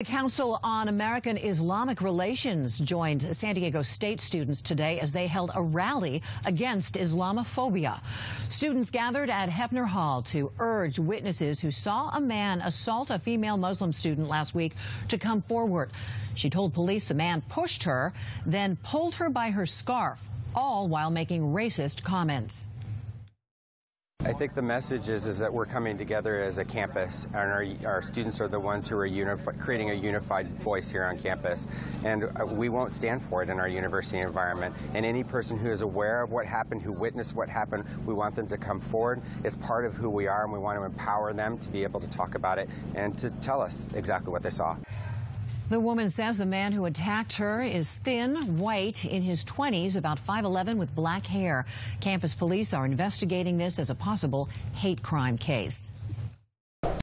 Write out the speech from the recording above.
The Council on American Islamic Relations joined San Diego State students today as they held a rally against Islamophobia. Students gathered at Hepner Hall to urge witnesses who saw a man assault a female Muslim student last week to come forward. She told police the man pushed her, then pulled her by her scarf, all while making racist comments. I think the message is, is that we're coming together as a campus, and our, our students are the ones who are creating a unified voice here on campus, and uh, we won't stand for it in our university environment. And any person who is aware of what happened, who witnessed what happened, we want them to come forward. It's part of who we are, and we want to empower them to be able to talk about it and to tell us exactly what they saw. The woman says the man who attacked her is thin, white, in his 20s, about 5'11", with black hair. Campus police are investigating this as a possible hate crime case.